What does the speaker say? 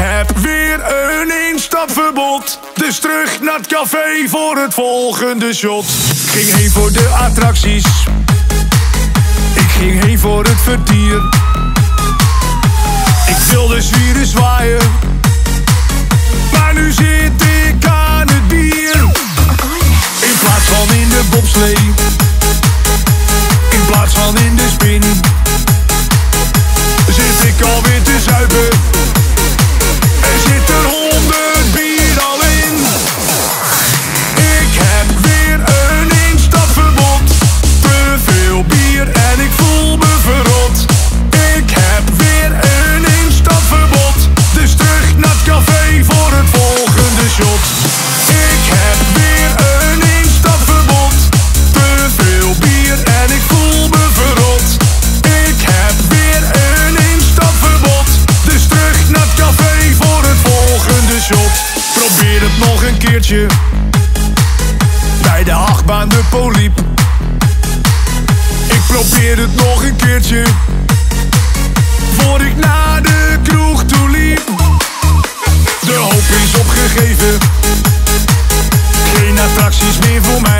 heb weer een instapverbod. Dus terug naar het café voor het volgende shot. Ging heen voor de attracties. Ik ging heen voor het verdier. Ik wilde zwieren zwaaien. Maar nu zit ik aan het bier. In plaats van in de bobslee. bij de achtbaan de poliep. Ik probeer het nog een keertje voor ik naar de kroeg toe liep. De hoop is opgegeven, geen attracties meer voor mij.